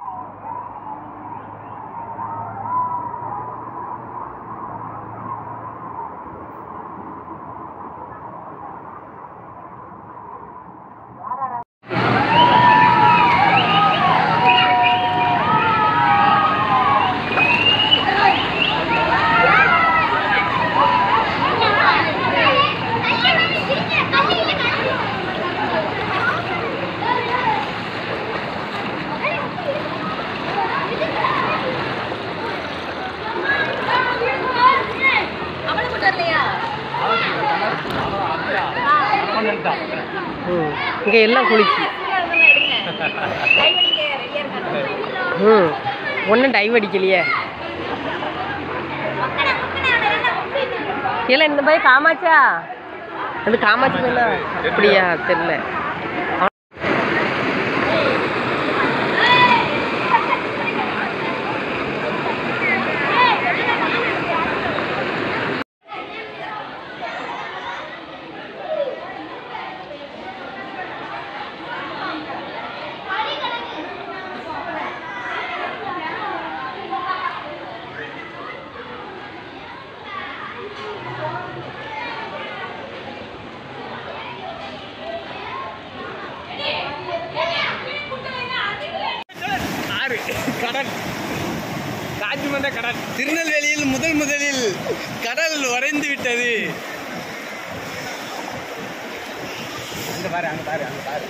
Oh, ம். இங்கே எல்லாம் குளிச்சு. ம். ஒன்றும் டைவ் அடிக்கலையே. இல்லை இந்த பையன் காமாச்சா அது காமாட்சி அப்படியா தெரில கடல். ராஜ்மன்ற கடல். திருநெல்வேலியில் முதல் முதலில் கடல் வரைந்து விட்டது. அங்க பாரு அங்க பாரு அங்க பாரு.